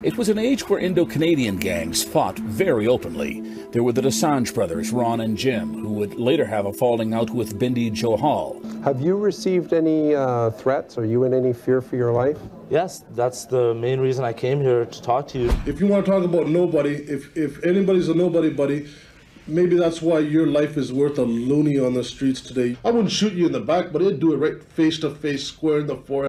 It was an age where Indo Canadian gangs fought very openly. There were the Dosanjh brothers, Ron and Jim, who would later have a falling out with Bindy Johal. Have you received any uh, threats? Are you in any fear for your life? Yes, that's the main reason I came here to talk to you. If you want to talk about nobody, if, if anybody's a nobody buddy, maybe that's why your life is worth a loonie on the streets today. I wouldn't shoot you in the back, but I'd do it right face to face, square in the forehead.